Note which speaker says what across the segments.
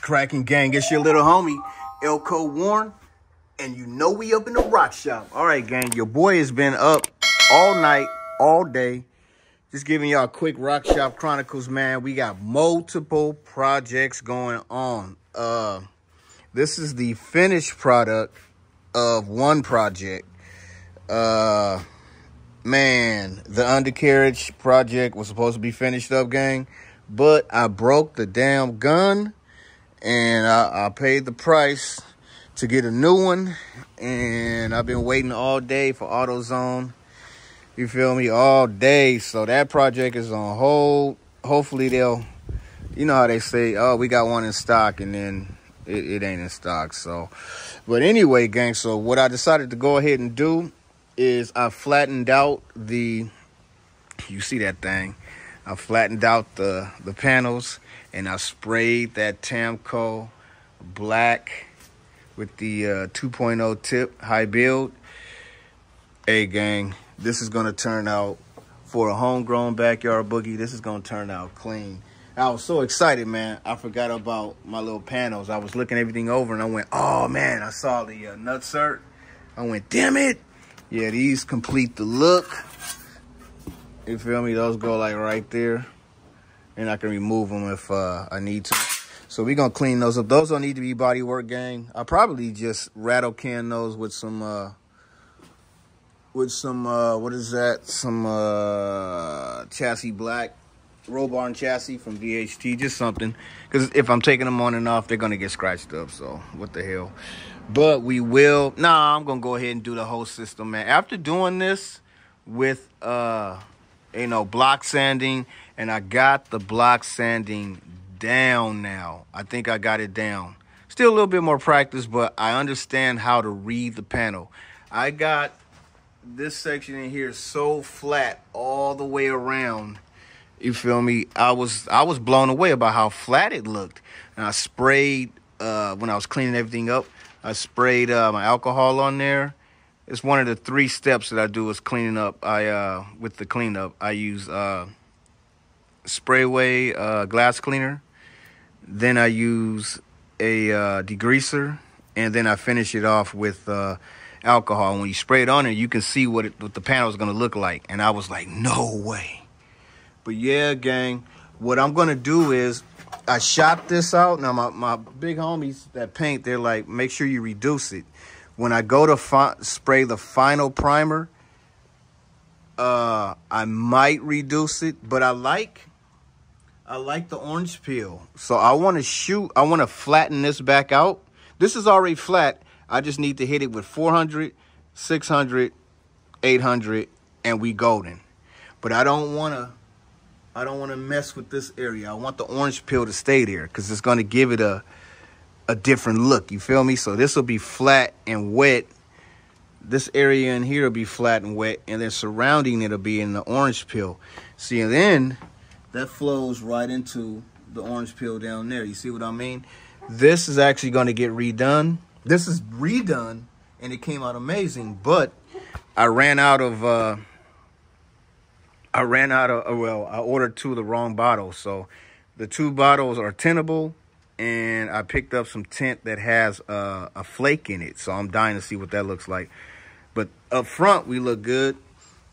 Speaker 1: Cracking, gang? It's your little homie, Elco Warren, and you know we up in the rock shop. All right, gang, your boy has been up all night, all day. Just giving y'all a quick rock shop chronicles, man. We got multiple projects going on. Uh, this is the finished product of one project. Uh, man, the undercarriage project was supposed to be finished up, gang, but I broke the damn gun and I, I paid the price to get a new one. And I've been waiting all day for AutoZone. You feel me? All day. So that project is on hold. Hopefully they'll, you know how they say, oh, we got one in stock, and then it, it ain't in stock. So, but anyway, gang. So what I decided to go ahead and do is I flattened out the. You see that thing? I flattened out the the panels and I sprayed that Tamco black with the uh, 2.0 tip high build. Hey gang, this is gonna turn out for a homegrown backyard boogie. This is gonna turn out clean. I was so excited, man. I forgot about my little panels. I was looking everything over and I went, oh man, I saw the uh, nutsert. I went, damn it. Yeah, these complete the look. You feel me? Those go like right there and I can remove them if uh, I need to. So we're going to clean those up. Those don't need to be body work, gang. I'll probably just rattle can those with some, uh, with some, uh, what is that? Some uh, chassis black, roll bar and chassis from VHT, just something. Because if I'm taking them on and off, they're going to get scratched up. So what the hell. But we will, nah, I'm going to go ahead and do the whole system, man. After doing this with, uh, you know, block sanding and I got the block sanding down now. I think I got it down. Still a little bit more practice, but I understand how to read the panel. I got this section in here so flat all the way around. You feel me? I was I was blown away about how flat it looked. And I sprayed uh, when I was cleaning everything up. I sprayed uh, my alcohol on there. It's one of the three steps that I do is cleaning up. I uh, with the cleanup I use uh, Sprayway uh, glass cleaner. Then I use a uh, degreaser, and then I finish it off with uh, alcohol. When you spray it on it, you can see what, it, what the panel is going to look like. And I was like, no way. But yeah, gang, what I'm going to do is I shot this out. Now, my, my big homies that paint, they're like, make sure you reduce it. When I go to spray the final primer, uh, I might reduce it, but I like I like the orange peel. So I want to shoot, I want to flatten this back out. This is already flat. I just need to hit it with 400, 600, 800, and we golden. But I don't want to, I don't want to mess with this area. I want the orange peel to stay there because it's going to give it a, a different look. You feel me? So this will be flat and wet. This area in here will be flat and wet. And then surrounding it will be in the orange peel. See, and then that flows right into the orange peel down there. You see what I mean? This is actually going to get redone. This is redone, and it came out amazing. But I ran out of, uh, I ran out of, uh, well, I ordered two of the wrong bottles. So the two bottles are tintable, and I picked up some tint that has uh, a flake in it. So I'm dying to see what that looks like. But up front, we look good.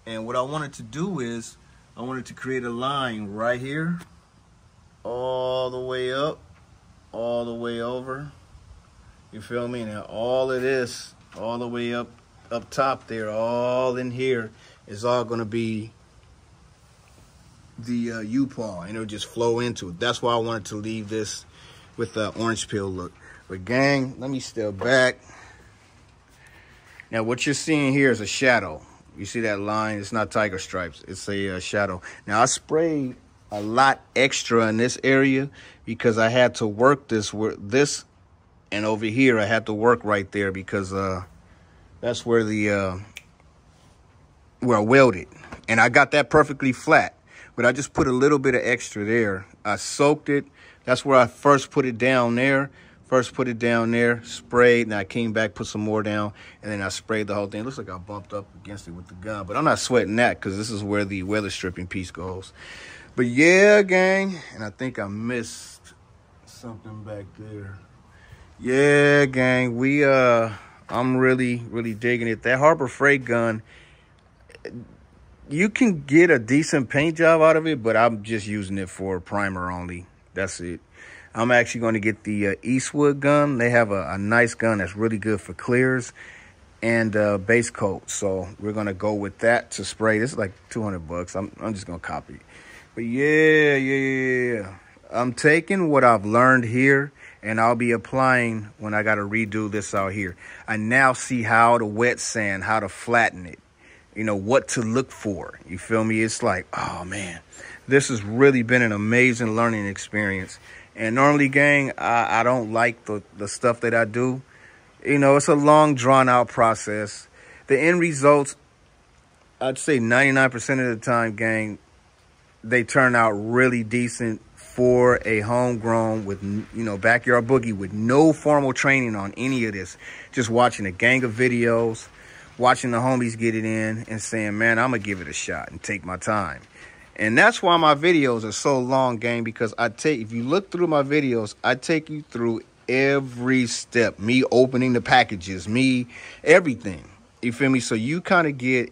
Speaker 1: And what I wanted to do is I wanted to create a line right here, all the way up, all the way over. You feel me? Now all of this, all the way up, up top there, all in here is all going to be the uh, U-POL, and it'll just flow into it. That's why I wanted to leave this with the orange peel look. But gang, let me step back. Now what you're seeing here is a shadow. You see that line? It's not tiger stripes. It's a uh, shadow. Now, I sprayed a lot extra in this area because I had to work this this and over here I had to work right there because uh that's where the uh where I welded and I got that perfectly flat but I just put a little bit of extra there I soaked it that's where I first put it down there First put it down there, sprayed, and I came back, put some more down, and then I sprayed the whole thing. It looks like I bumped up against it with the gun, but I'm not sweating that because this is where the weather stripping piece goes. But yeah, gang, and I think I missed something back there. Yeah, gang, we uh I'm really, really digging it. That Harbor Freight gun, you can get a decent paint job out of it, but I'm just using it for primer only. That's it. I'm actually going to get the uh, Eastwood gun. They have a, a, nice gun that's really good for clears and uh, base coat. So we're going to go with that to spray. This is like 200 bucks. I'm, I'm just going to copy. But yeah, yeah, yeah. I'm taking what I've learned here and I'll be applying when I got to redo this out here. I now see how to wet sand, how to flatten it, you know, what to look for. You feel me? It's like, oh man, this has really been an amazing learning experience. And normally, gang, I, I don't like the, the stuff that I do. You know, it's a long, drawn out process. The end results, I'd say 99% of the time, gang, they turn out really decent for a homegrown with, you know, backyard boogie with no formal training on any of this. Just watching a gang of videos, watching the homies get it in and saying, man, I'm going to give it a shot and take my time. And that's why my videos are so long, gang, because I take, if you look through my videos, I take you through every step, me opening the packages, me, everything. You feel me? So you kind of get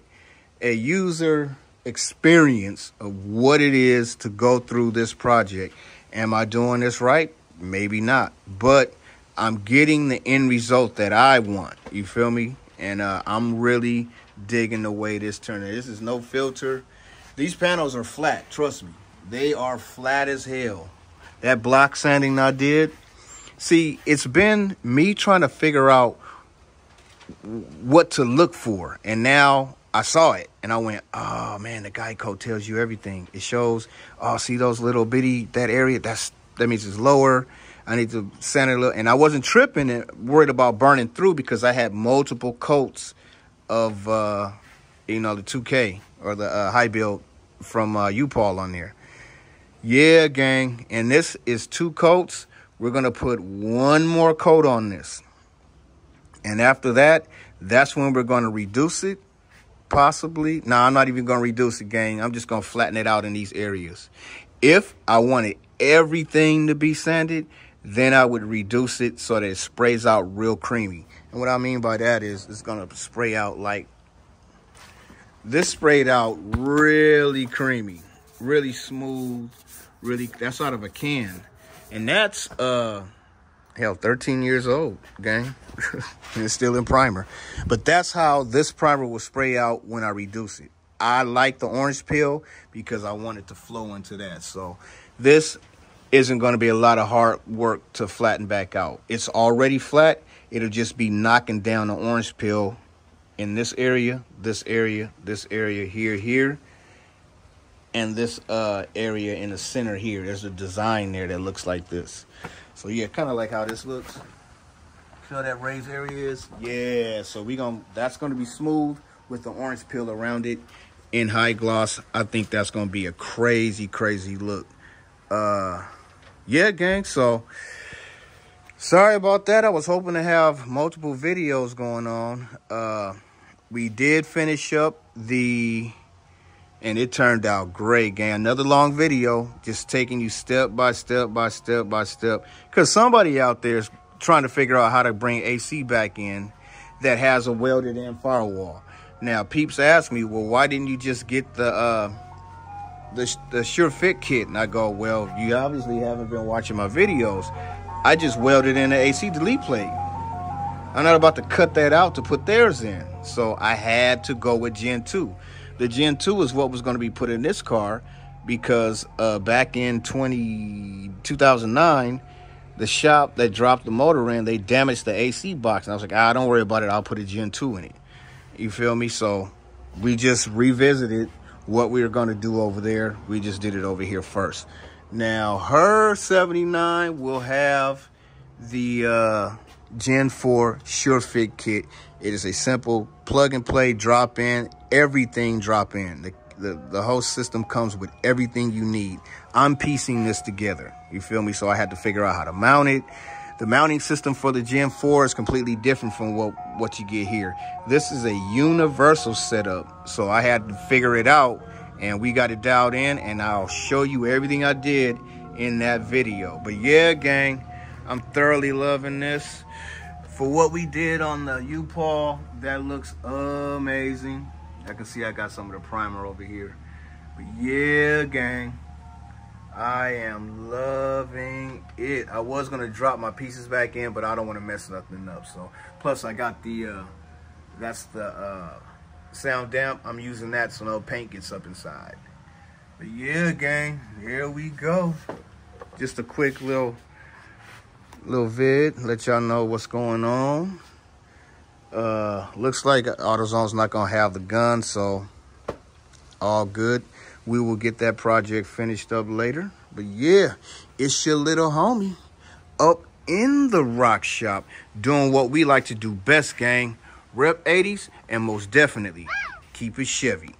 Speaker 1: a user experience of what it is to go through this project. Am I doing this right? Maybe not, but I'm getting the end result that I want. You feel me? And uh, I'm really digging the way this turned. This is no filter. These panels are flat. Trust me, they are flat as hell. That block sanding I did. See, it's been me trying to figure out what to look for, and now I saw it and I went, oh man, the guide coat tells you everything. It shows, oh, see those little bitty, that area, that's that means it's lower. I need to center a little. And I wasn't tripping and worried about burning through because I had multiple coats of, uh, you know, the 2K or the uh, high build from uh, U-POL on there. Yeah, gang. And this is two coats. We're going to put one more coat on this. And after that, that's when we're going to reduce it possibly. No, I'm not even going to reduce it, gang. I'm just going to flatten it out in these areas. If I wanted everything to be sanded, then I would reduce it so that it sprays out real creamy. And what I mean by that is it's going to spray out like this sprayed out really creamy, really smooth, really that's out of a can. And that's uh hell 13 years old gang and it's still in primer but that's how this primer will spray out when i reduce it i like the orange peel because i want it to flow into that so this isn't going to be a lot of hard work to flatten back out it's already flat it'll just be knocking down the orange peel in this area this area this area here here and this uh area in the center here there's a design there that looks like this so yeah, kind of like how this looks. How that raised area is? Yeah, so we gonna that's gonna be smooth with the orange peel around it in high gloss. I think that's gonna be a crazy, crazy look. Uh yeah, gang, so sorry about that. I was hoping to have multiple videos going on. Uh we did finish up the and it turned out great, gang. Another long video, just taking you step by step by step by step. Because somebody out there is trying to figure out how to bring AC back in that has a welded in firewall. Now, peeps ask me, well, why didn't you just get the uh, the, the SureFit kit? And I go, well, you obviously haven't been watching my videos. I just welded in the AC delete plate. I'm not about to cut that out to put theirs in. So I had to go with Gen 2. The Gen 2 is what was going to be put in this car because uh, back in 20, 2009, the shop that dropped the motor in, they damaged the AC box. And I was like, ah, don't worry about it. I'll put a Gen 2 in it. You feel me? So we just revisited what we were going to do over there. We just did it over here first. Now, her 79 will have the uh, Gen 4 SureFit kit. It is a simple plug and play, drop in, everything drop in. The, the, the whole system comes with everything you need. I'm piecing this together. You feel me? So I had to figure out how to mount it. The mounting system for the Gen 4 is completely different from what, what you get here. This is a universal setup. So I had to figure it out and we got it dialed in and I'll show you everything I did in that video. But yeah, gang, I'm thoroughly loving this. For what we did on the U-POL, that looks amazing. I can see I got some of the primer over here. But yeah, gang. I am loving it. I was gonna drop my pieces back in, but I don't want to mess nothing up. So, plus I got the, uh, that's the uh, sound damp. I'm using that so no paint gets up inside. But yeah, gang, here we go. Just a quick little, little vid, let y'all know what's going on. Uh, looks like AutoZone's not gonna have the gun, so all good we will get that project finished up later. But yeah, it's your little homie up in the rock shop doing what we like to do best, gang. Rep 80s and most definitely keep it Chevy.